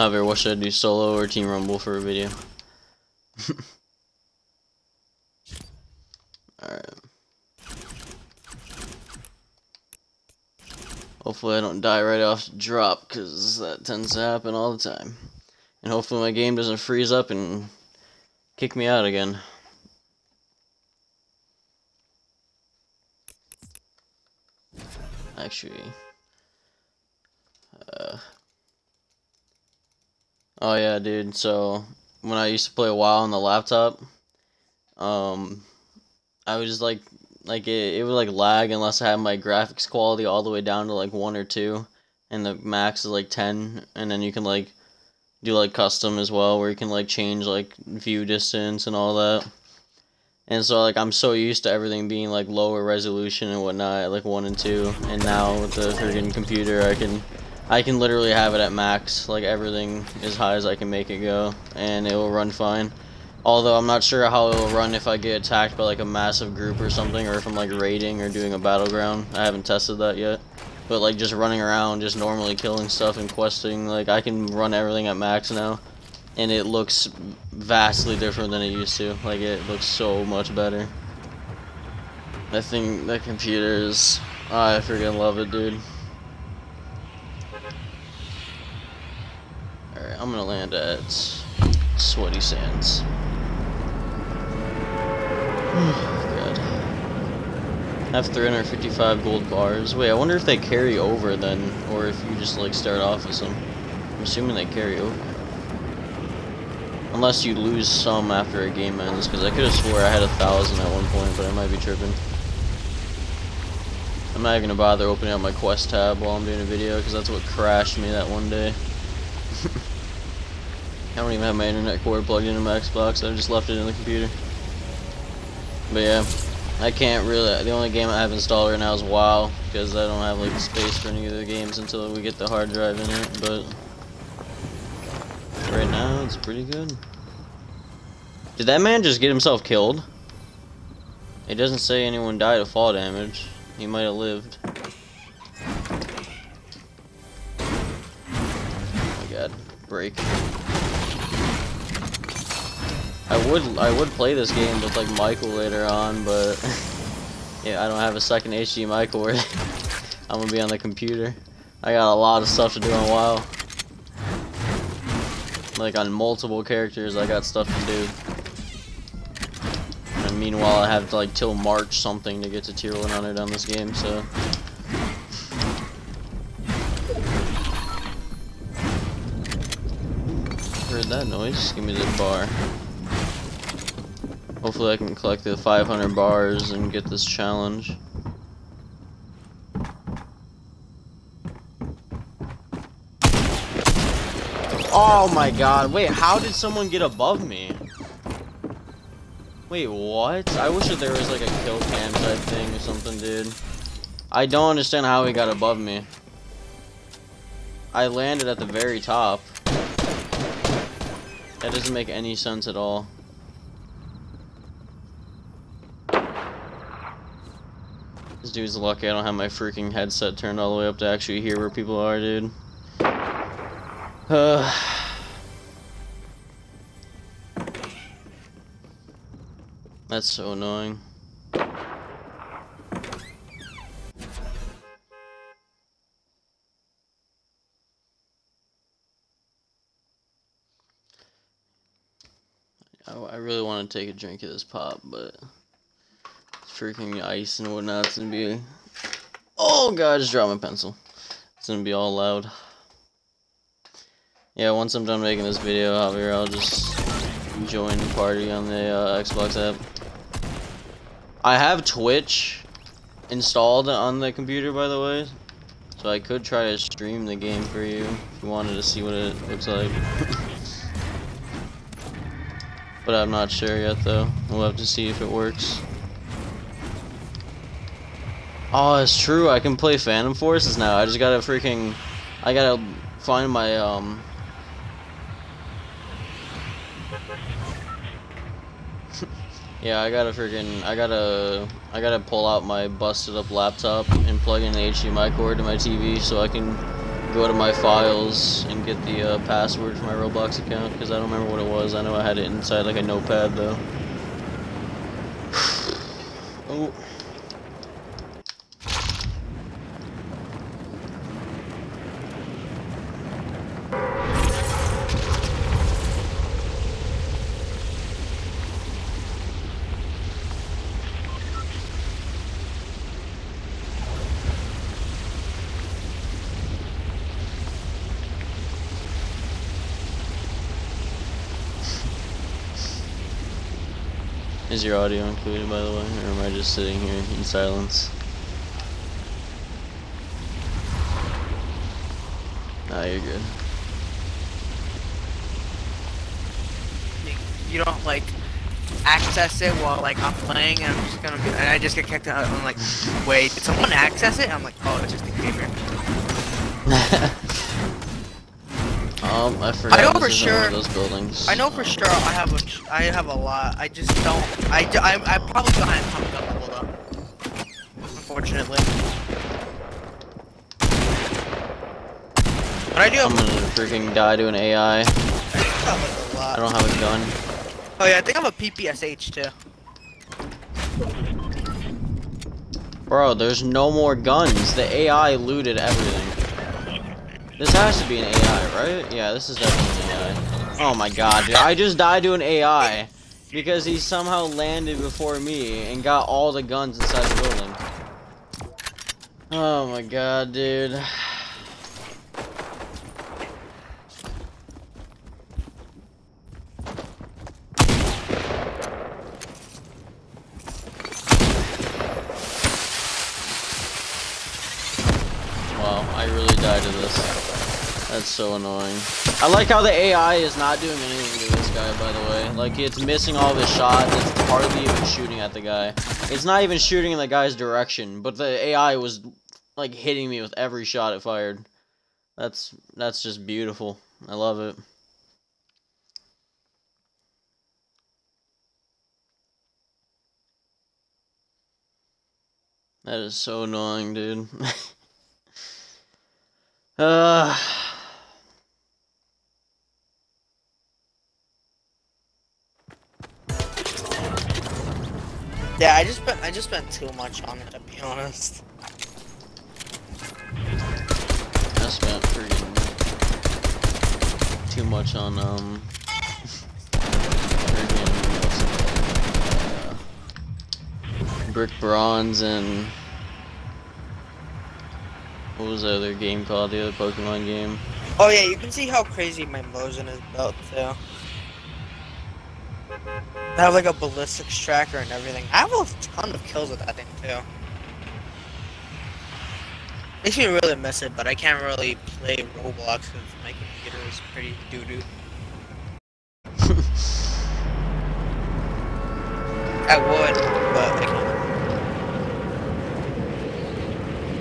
Javier, what should I do, solo or Team Rumble for a video? Alright. Hopefully I don't die right off the drop, because that tends to happen all the time. And hopefully my game doesn't freeze up and kick me out again. Actually... oh yeah, dude. So when I used to play a while on the laptop, um, I was just like, like it, it would like lag unless I had my graphics quality all the way down to like one or two, and the max is like ten, and then you can like do like custom as well, where you can like change like view distance and all that. And so like I'm so used to everything being like lower resolution and whatnot, like one and two, and now with the freaking computer, I can I can literally have it at max, like everything as high as I can make it go, and it will run fine. Although I'm not sure how it will run if I get attacked by like a massive group or something, or if I'm like raiding or doing a battleground. I haven't tested that yet. But like just running around, just normally killing stuff and questing, like I can run everything at max now. And it looks vastly different than it used to. Like it looks so much better. I think the computer is, I freaking love it, dude. I'm gonna land at Sweaty Sands. Good. I have 355 gold bars. Wait, I wonder if they carry over then, or if you just like start off with some. I'm assuming they carry over. Unless you lose some after a game ends, because I could have swore I had a thousand at one point, but I might be tripping. I'm not even gonna bother opening up my quest tab while I'm doing a video, because that's what crashed me that one day. I don't even have my internet cord plugged into my Xbox, I've just left it in the computer. But yeah, I can't really, the only game I have installed right now is WoW, because I don't have like space for any of the games until we get the hard drive in it, but right now it's pretty good. Did that man just get himself killed? It doesn't say anyone died of fall damage. He might have lived. Oh my god. Break. I would I would play this game with like Michael later on, but yeah, I don't have a second HDMI cord. I'm gonna be on the computer. I got a lot of stuff to do in a while. Like on multiple characters, I got stuff to do. And meanwhile, I have to like till March something to get to tier 100 on this game, so. Heard that noise? Give me the bar. Hopefully I can collect the 500 bars and get this challenge. Oh my god, wait, how did someone get above me? Wait, what? I wish that there was like a kill cam type thing or something, dude. I don't understand how he got above me. I landed at the very top. That doesn't make any sense at all. This dude's lucky I don't have my freaking headset turned all the way up to actually hear where people are, dude. Uh. That's so annoying. I really want to take a drink of this pop, but freaking ice and whatnot. It's gonna be. Oh god, just dropped my pencil. It's gonna be all loud. Yeah, once I'm done making this video, Javier, I'll just join the party on the uh, Xbox app. I have Twitch installed on the computer, by the way. So I could try to stream the game for you if you wanted to see what it looks like. but I'm not sure yet, though. We'll have to see if it works. Oh, it's true. I can play Phantom Forces now. I just gotta freaking... I gotta find my, um... yeah, I gotta freaking... I gotta... I gotta pull out my busted up laptop and plug in the HDMI cord to my TV so I can go to my files and get the uh, password for my Roblox account because I don't remember what it was. I know I had it inside like a notepad though. oh. Is your audio included, by the way, or am I just sitting here in silence? Nah, you're good. You don't like access it while like I'm playing, and I'm just gonna be, and I just get kicked out. I'm like, wait, did someone access it? I'm like, oh, it's just a gamer. Um, I forgot. I know for is in one of sure- Those buildings. I know for sure I have a, I have a lot. I just don't. I, I, I probably don't have coming up level though. Unfortunately. But I do I'm gonna freaking die to an AI. I have, like, I don't have a gun. Oh yeah, I think I have a PPSH too. Bro, there's no more guns. The AI looted everything. This has to be an AI, right? Yeah, this is definitely an AI. Oh my god, dude. I just died to an AI. Because he somehow landed before me and got all the guns inside the building. Oh my god, dude. Wow, I really died to this. That's so annoying. I like how the AI is not doing anything to this guy, by the way. Like, it's missing all of his shots. It's hardly even shooting at the guy. It's not even shooting in the guy's direction, but the AI was, like, hitting me with every shot it fired. That's, that's just beautiful. I love it. That is so annoying, dude. uh... Yeah, I just spent I just spent too much on it to be honest. I spent freaking too much on um freaking uh, brick bronze and what was the other game called? The other Pokemon game. Oh yeah, you can see how crazy my Mosin is built too. I have like a ballistics tracker and everything. I have a ton of kills with that thing too. Makes me really miss it, but I can't really play Roblox because my computer is pretty doo doo. I would, but I can't.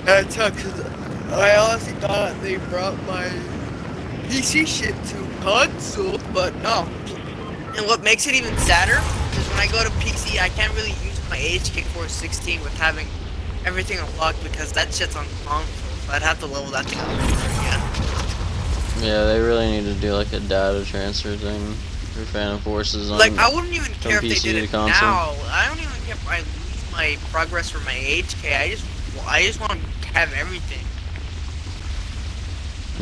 That sucks. 'cause I honestly thought they brought my PC shit to console, but no. And what makes it even sadder is when I go to PC, I can't really use my HK 416 with having everything unlocked because that shit's on console. So I'd have to level that thing up again. Yeah, they really need to do like a data transfer thing for Phantom Forces on Like I wouldn't even care if they PC did to it console. now. I don't even care if I lose my progress for my HK. I just, I just want to have everything.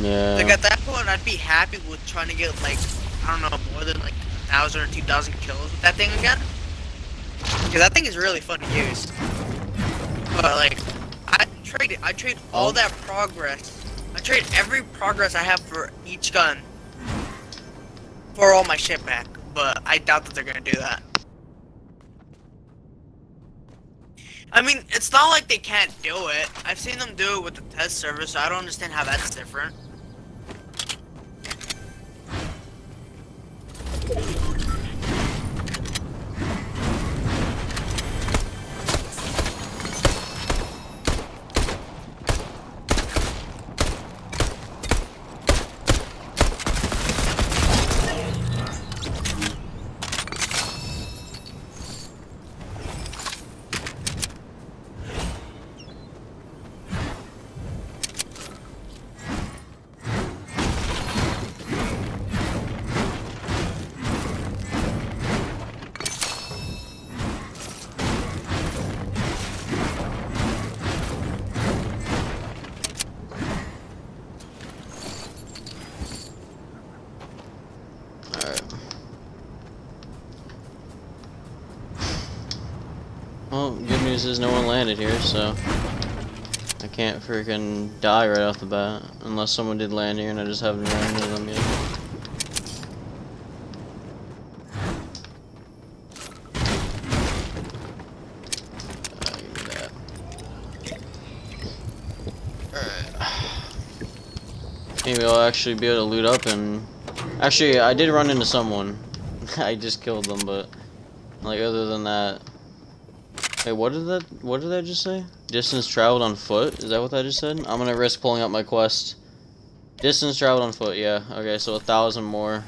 Yeah. Like at that point, I'd be happy with trying to get like I don't know more than like a thousand or two thousand kills with that thing again. Because that thing is really fun to use. But like, I trade I trade all Oh. that progress. I trade every progress I have for each gun for all my shit back. But I doubt that they're gonna do that. I mean, it's not like they can't do it. I've seen them do it with the test server, so I don't understand how that's different. News is no one landed here, so I can't freaking die right off the bat. Unless someone did land here and I just haven't run into them yet. Maybe I'll actually be able to loot up and... Actually, I did run into someone. I just killed them, but... Like, other than that... Wait, what did that... What did that just say? Distance traveled on foot? Is that what that just said? I'm gonna risk pulling up my quest. Distance traveled on foot, yeah. Okay, so a thousand more.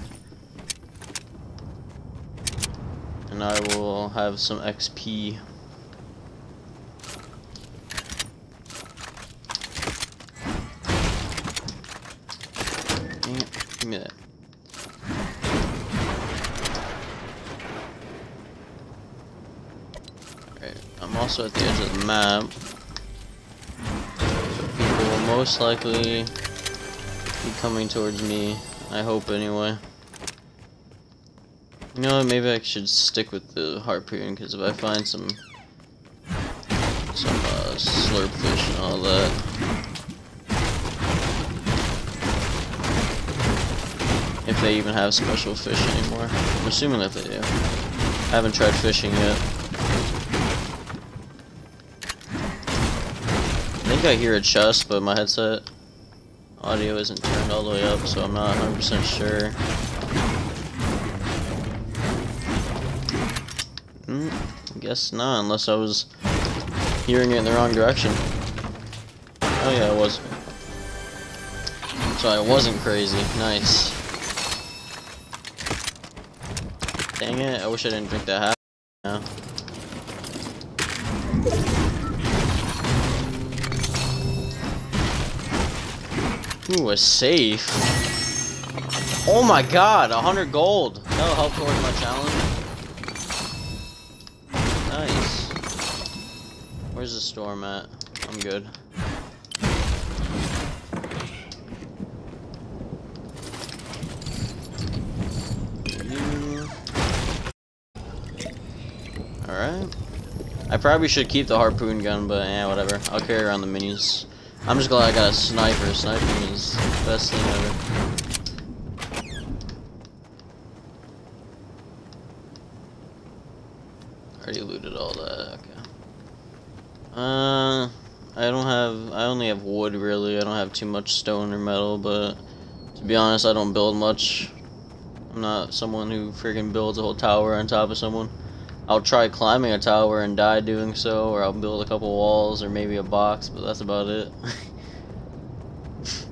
And I will have some XP. Dang it. Give me that. Alright, I'm also at the edge of the map. So people will most likely be coming towards me. I hope anyway. You know maybe I should stick with the harpoon, because if I find some some uh, slurp fish and all that, if they even have special fish anymore. I'm assuming that they do. I haven't tried fishing yet. I think I hear a chest, but my headset audio isn't turned all the way up, so I'm not 100% sure. Hmm, I guess not, unless I was hearing it in the wrong direction. Oh yeah, I was. So I wasn't crazy. Nice. Dang it, I wish I didn't drink that half Ooh, a safe. Oh my god, 100 gold. That'll help towards my challenge. Nice. Where's the storm at? I'm good. Alright. I probably should keep the harpoon gun, but yeah, whatever. I'll carry around the minis. I'm just glad I got a sniper. Sniping is the best thing ever. Already looted all that, okay. Uh, I don't have, I only have wood really, I don't have too much stone or metal, but to be honest, I don't build much. I'm not someone who freaking builds a whole tower on top of someone. I'll try climbing a tower and die doing so, or I'll build a couple walls or maybe a box, but that's about it.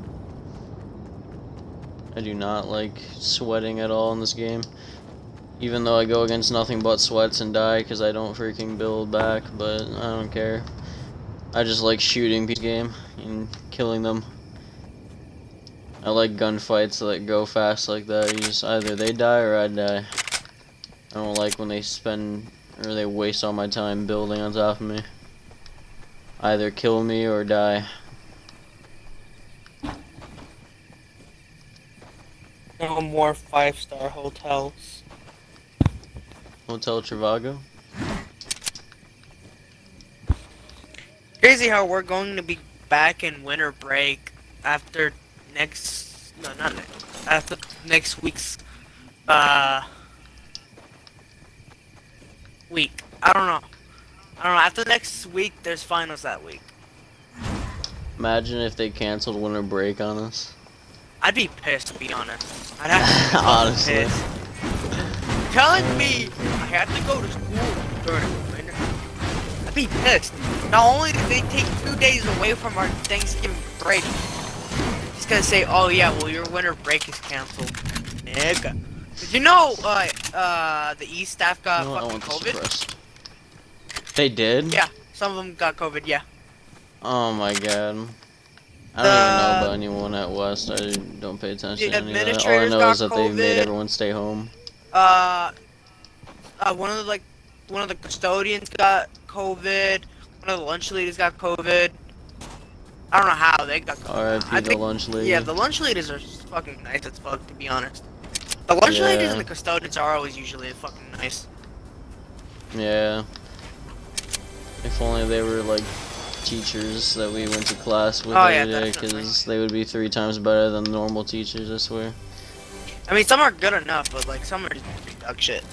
I do not like sweating at all in this game. Even though I go against nothing but sweats and die because I don't freaking build back, but I don't care. I just like shooting people game and killing them. I like gunfights that go fast like that. You just either they die or I die. I don't like when they spend or they waste all my time building on top of me. Either kill me or die. No more five star hotels. Hotel Trivago? Crazy how we're going to be back in winter break after next no not next, after next week's uh week. I don't know. I don't know. After next week, there's finals that week. Imagine if they canceled winter break on us. I'd be pissed to be honest. I'd have to be Honestly. pissed. Telling me I had to go to school during winter. I'd be pissed. Not only did they take two days away from our Thanksgiving break, just gonna say, oh yeah, well your winter break is canceled. Nigga. Did you know, uh, uh, the East staff got You know what? I fucking COVID? They did? Yeah, some of them got COVID, yeah. Oh my god. I don't even know about anyone at West. I don't pay attention The to any of that. All I know is that they made COVID. everyone stay home. Uh, uh, one of the, like, one of the custodians got COVID. One of the lunch leaders got COVID. I don't know how they got COVID. The think- lunch. Yeah, the lunch leaders are fucking nice as fuck, to be honest. The lunch Yeah. and the custodians are always usually fucking nice. Yeah. If only they were like teachers that we went to class with Oh, every yeah, day, because they would be three times better than normal teachers. I swear. I mean, some are good enough, but like some are just dog shit.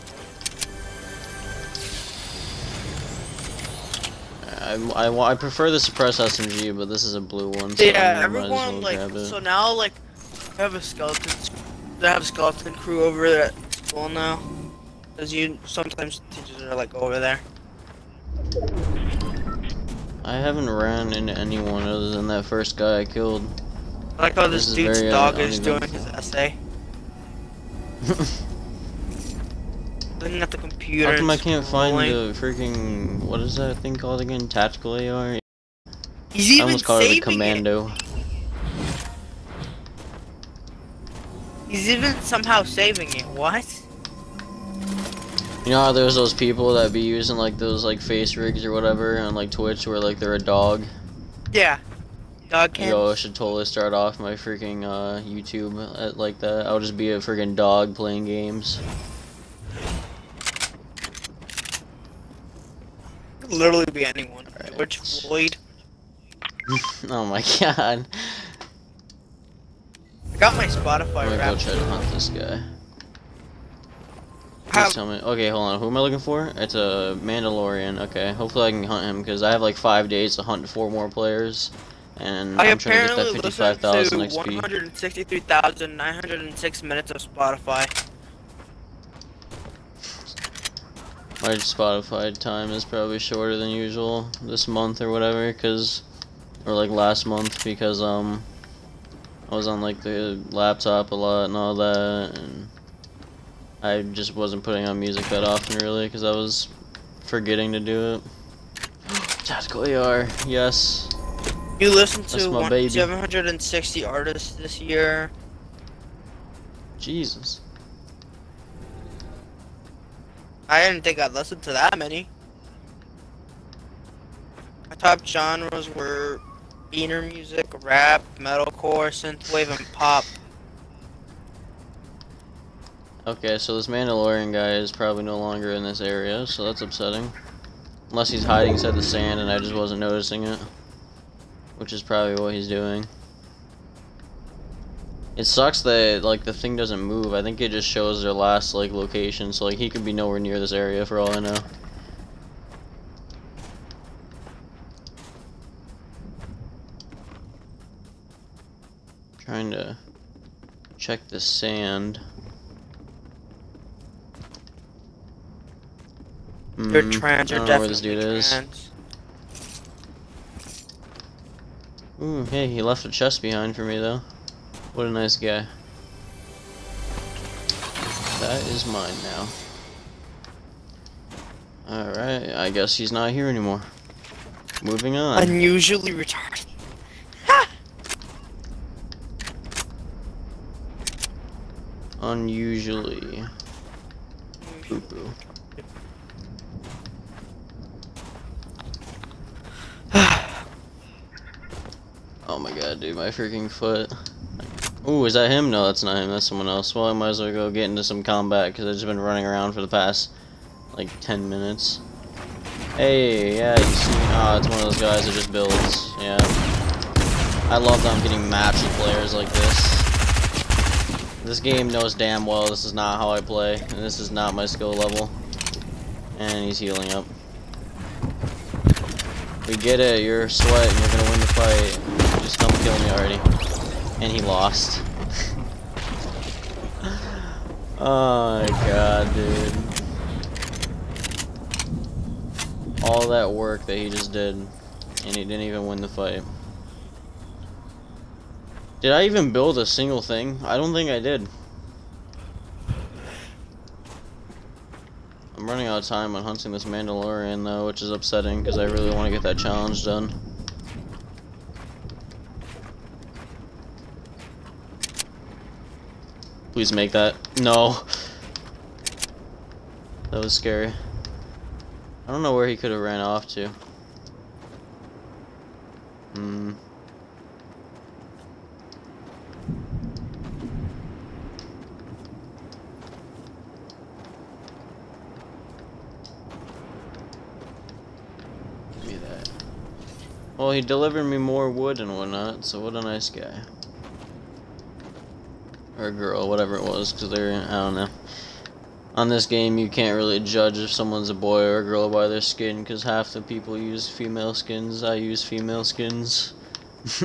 I, I, I prefer the suppressed SMG, but this is a blue one. So yeah, I might as everyone well like so now like I have a skeleton. They have a skeleton crew over there at school now. Cause you sometimes teachers are like over there. I haven't ran into anyone other than that first guy I killed. I like how this, This dude's very, uh, dog is doing his essay. Looking at the computer. How come I can't find the freaking what is that thing called again? Tactical AR. He's I almost called it a commando. it. He's even somehow saving it. What? You know how there's those people that be using like those like face rigs or whatever on like Twitch where like they're a dog. Yeah. Dog cam. Yo, I should totally start off my freaking uh, YouTube at, like that. I'll just be a freaking dog playing games. Could literally be anyone. Right. George Floyd. oh my god. I got my I'm Spotify gonna go try to hunt this guy. Tell me. Okay, hold on. Who am I looking for? It's a Mandalorian. Okay, hopefully I can hunt him because I have like five days to hunt four more players, and I I'm trying to get that listened to 55,000 XP. 163,906 minutes of Spotify. My Spotify time is probably shorter than usual this month or whatever, cause, or like last month because um, I was on like the laptop a lot and all that, and I just wasn't putting on music that often really, cause I was forgetting to do it. Tactical AR, yes. You listened to one, 760 artists this year. Jesus. I didn't think I'd listen to that many. My top genres were beaner music, rap, metalcore, synthwave, and pop. Okay, so this Mandalorian guy is probably no longer in this area, so that's upsetting. Unless he's hiding inside the sand and I just wasn't noticing it. Which is probably what he's doing. It sucks that like the thing doesn't move. I think it just shows their last like location, so like he could be nowhere near this area for all I know. Trying to check the sand. They're Mm, trans, don't know where this dude is. Ooh, hey, he left a chest behind for me though. What a nice guy. That is mine now. Alright, I guess he's not here anymore. Moving on. Unusually retarded. Unusually. Poo poo. Oh my god, dude, my freaking foot. Ooh, is that him? No, that's not him. That's someone else. Well, I might as well go get into some combat because I've just been running around for the past like 10 minutes. Hey, yeah, you see, ah, it's one of those guys that just builds. Yeah. I love that I'm getting matched with players like this. This game knows damn well this is not how I play, and this is not my skill level. And he's healing up. We get it, you're sweat and you're gonna win the fight. Just come kill me already. And he lost. oh my god, dude. All that work that he just did, and he didn't even win the fight. Did I even build a single thing? I don't think I did. I'm running out of time on hunting this Mandalorian though, which is upsetting because I really want to get that challenge done. Please make that. No. That was scary. I don't know where he could have ran off to. Hmm. Well, he delivered me more wood and whatnot, so what a nice guy. Or girl, whatever it was, because they're, I don't know. On this game, you can't really judge if someone's a boy or a girl by their skin, because half the people use female skins. I use female skins.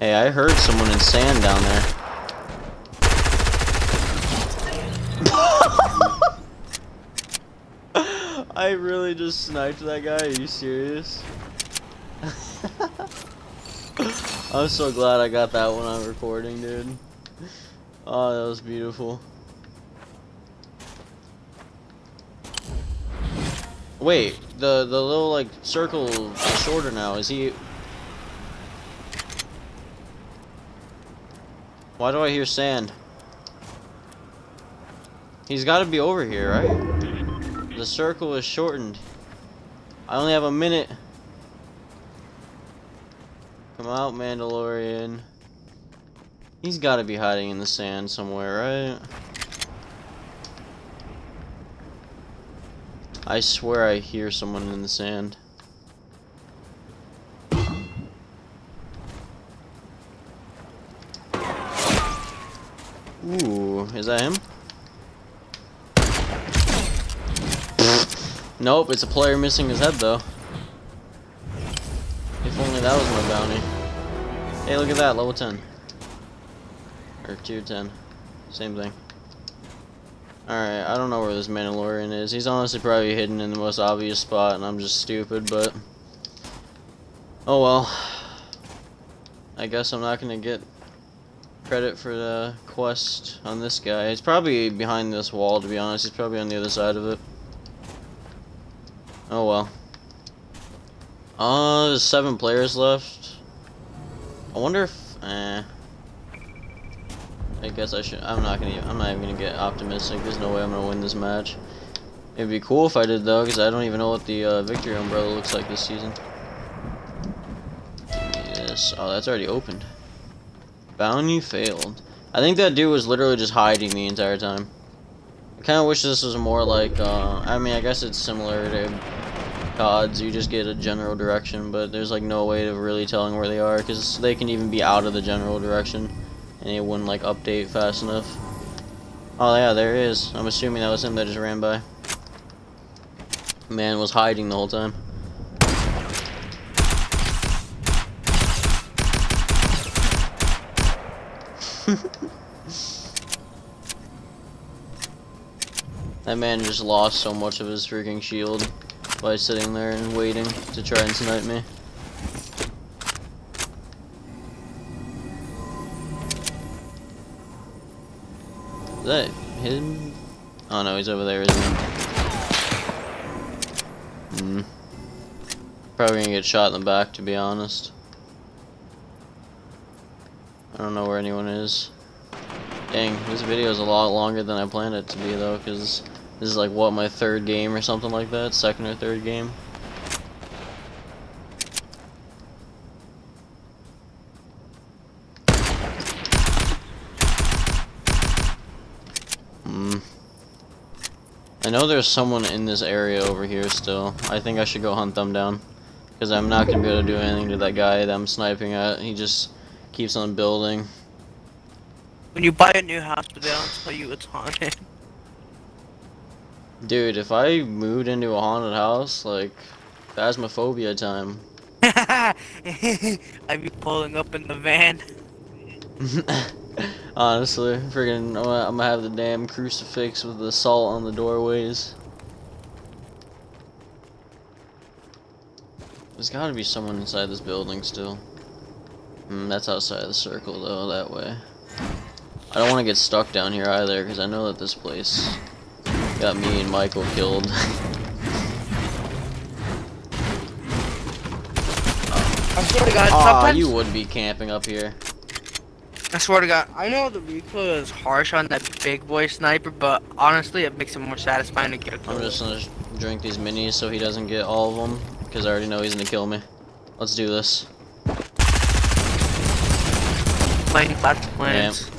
hey, I heard someone in sand down there. Really just sniped that guy. Are you serious? I'm so glad I got that one on recording, dude. Oh, that was beautiful. Wait, the the little like circle is shorter now. Is he? Why do I hear sand? He's got to be over here, right? The circle is shortened. I only have a minute. Come out, Mandalorian. He's got to be hiding in the sand somewhere, right? I swear I hear someone in the sand. Ooh, is that him? Nope, it's a player missing his head though. If only that was my bounty. Hey, look at that, level 10. Or tier 10. Same thing. Alright, I don't know where this Mandalorian is. He's honestly probably hidden in the most obvious spot, and I'm just stupid, but... Oh well. I guess I'm not gonna get credit for the quest on this guy. He's probably behind this wall, to be honest. He's probably on the other side of it. Oh well. Uh, there's seven players left. I wonder if, eh. I guess I should, I'm not gonna, I'm not even gonna get optimistic. There's no way I'm gonna win this match. It'd be cool if I did though, because I don't even know what the uh, victory umbrella looks like this season. Yes, oh that's already opened. Bounty failed. I think that dude was literally just hiding the entire time. I kind of wish this was more like, uh, I mean, I guess it's similar to CODs, you just get a general direction, but there's like no way of really telling where they are, because they can even be out of the general direction, and it wouldn't like update fast enough. Oh yeah, there. I'm assuming that was him that just ran by. Man was hiding the whole time. that man just lost so much of his freaking shield by sitting there and waiting to try and snipe me. Is that him? Oh no, he's over there, isn't he? Hmm. Probably gonna get shot in the back, to be honest. I don't know where anyone is. Dang, this video is a lot longer than I planned it to be, though, because this is like what my third game or something like that, second or third game. Hmm. I know there's someone in this area over here still. I think I should go hunt them down. Because I'm not going to be able to do anything to that guy that I'm sniping at. He just keeps on building. When you buy a new house, they don't tell you it's haunted. Dude, if I moved into a haunted house, like, phasmophobia time. I'd be pulling up in the van. Honestly, friggin', I'm gonna, I'm gonna have the damn crucifix with the salt on the doorways. There's gotta be someone inside this building still. Mm, that's outside of the circle though, that way. I don't want to get stuck down here either, because I know that this place Got me and Michael killed. I swear to God, Aw, you would be camping up here. I swear to God, I know the recoil is harsh on that big boy sniper, but honestly, it makes it more satisfying to get a kill. I'm just gonna drink these minis so he doesn't get all of them, because I already know he's gonna kill me. Let's do this. Playing lots of plans.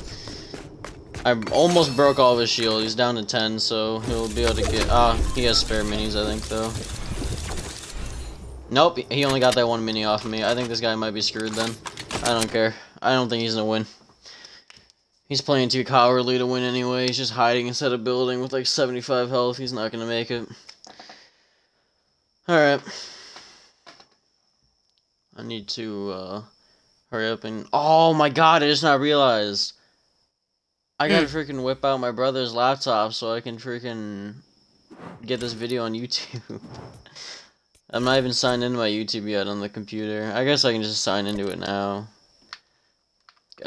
I almost broke all of his shield. He's down to 10, so he'll be able to get... Ah, he has spare minis, I think, though. Nope, he only got that one mini off of me. I think this guy might be screwed then. I don't care. I don't think he's gonna win. He's playing too cowardly to win anyway. He's just hiding inside a building with like 75 health. He's not gonna make it. Alright. I need to, uh, hurry up and... Oh my god, I just not realized. I gotta freaking whip out my brother's laptop so I can freaking get this video on YouTube. I'm not even signed into my YouTube yet on the computer. I guess I can just sign into it now.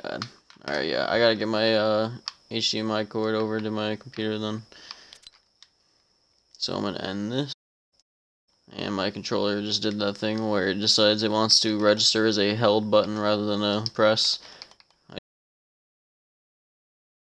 God. Alright, yeah. I gotta get my uh, HDMI cord over to my computer then. So I'm gonna end this. And my controller just did that thing where it decides it wants to register as a held button rather than a press.